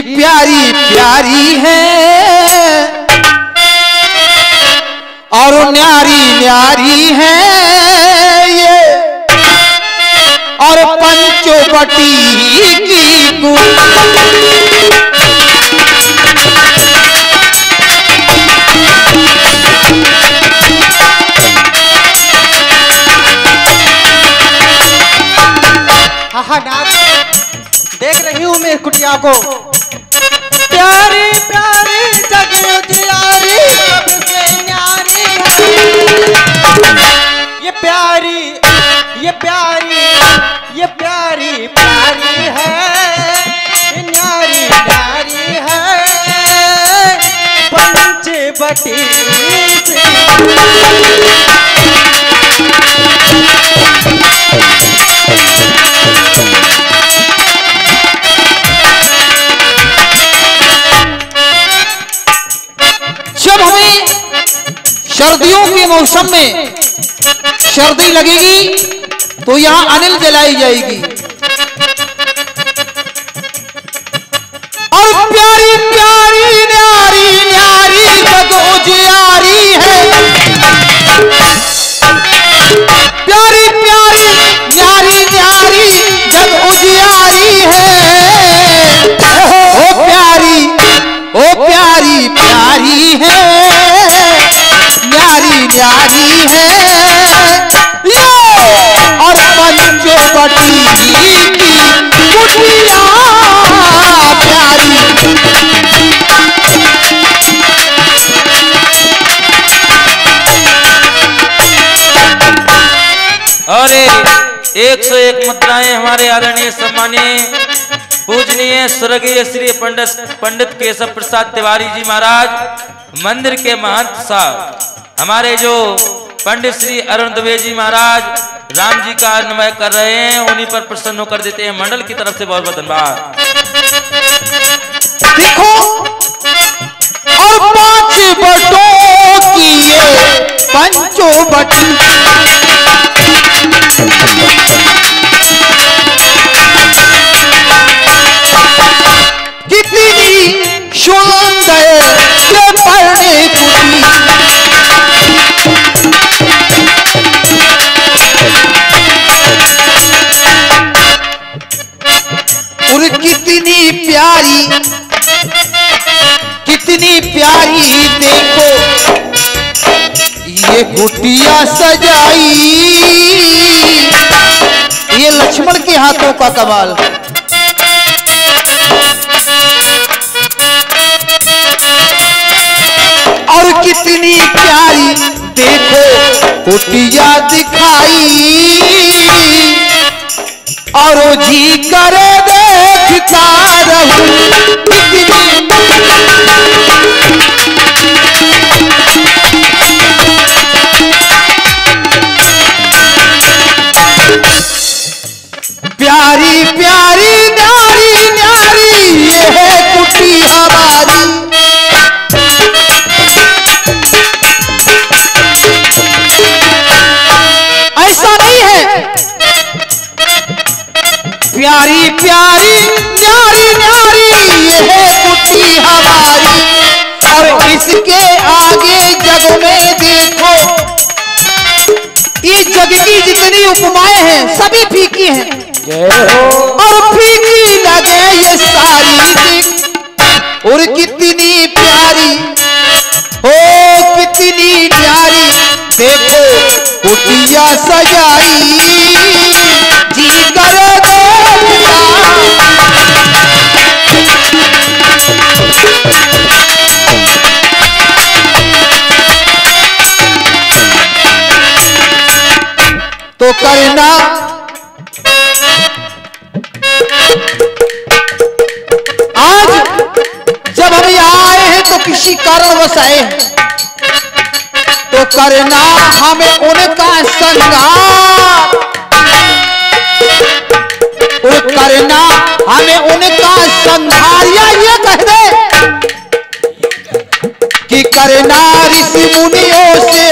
प्यारी प्यारी है। और न्यारी न्यारी है ये। और पंचोपटी की हाँ हाँ देख रही हूँ मैं कुटिया को। प्यारी प्यारी है ये प्यारी ये प्यारी ये प्यारी प्यारी है। न्यारी न्यारी है। पंचवटी से। सर्दियों के मौसम में सर्दी लगेगी तो यहाँ अनिल जलाई जाएगी। और प्यारी प्यारी, न्यारी न्यारी जग है। सौ एक मुद्राएँ हमारे आदरणीय सम्मानीय पूजनीय स्वर्गीय श्री पंडित पंडित केशव प्रसाद तिवारी जी महाराज, मंदिर के महंत साहब, हमारे जो पंडित श्री अरुण दुबे जी महाराज, राम जी का अन्वय कर रहे हैं, उन्हीं पर प्रसन्न होकर देते हैं मंडल की तरफ़ से बहुत बहुत धन्यवाद। देखो, और पाँच बटों कितनी प्यारी देखो। ये गुटिया सजाई। ये लक्ष्मण के हाथों का कमाल। और कितनी प्यारी देखो कुटिया दिखाई। और जी करे देखता रहूँ प्यारी प्यारी न्यारी न्यारी ये है हमारी। और इसके आगे जग में देखो। इस जग की जितनी उपमाएँ हैं सभी फीकी हैं। और फीकी लगे ये सारी दिख और कितनी प्यारी ओ कितनी प्यारी देखो कुटिया सजाई तो करना। आज जब हम यहाँ आए हैं तो किसी कारणवश आए हैं। तो करना हमें उनका संगार और करना हमें उनका संहार या, ये कह दे कि करना ऋषि मुनियों से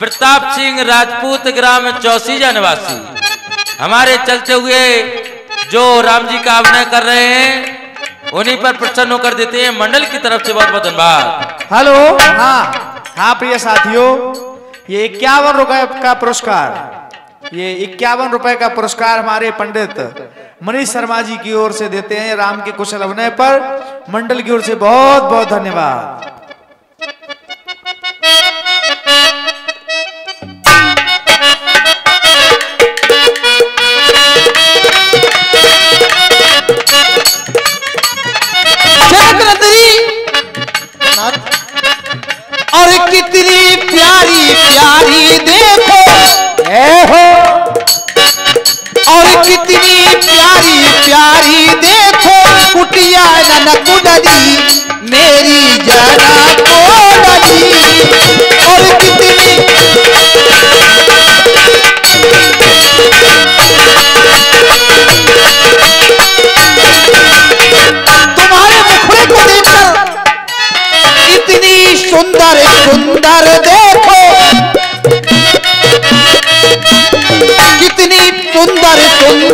प्रताप सिंह राजपूत ग्राम चौसीजा निवासी हमारे चलते हुए जो राम जी का अभिनय कर रहे हैं, उन्हीं पर प्रसन्न होकर देते हैं मंडल की तरफ़ से बहुत बहुत धन्यवाद। हेलो? हाँ हाँ प्रिय साथियों, ये इक्यावन रुपए का पुरस्कार, ये इक्यावन रुपए का पुरस्कार हमारे पंडित मनीष शर्मा जी की ओर से देते हैं राम के कुशल अभिनय पर। मंडल की ओर से बहुत बहुत धन्यवाद। प्यारी प्यारी देखो कुटिया ननकुडली मेरी जरा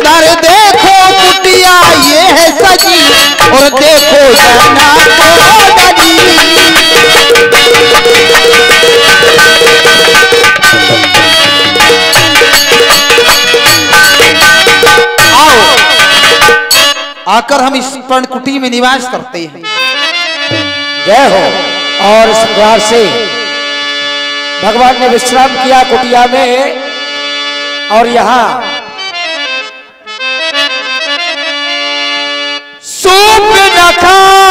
देखो कुटिया, ये है सजी। और देखो को आओ, आकर हम इस पर्णकुटी में निवास करते हैं। जय हो। और इस प्रकार से भगवान ने विश्राम किया कुटिया में। और यहाँ सूप में रखा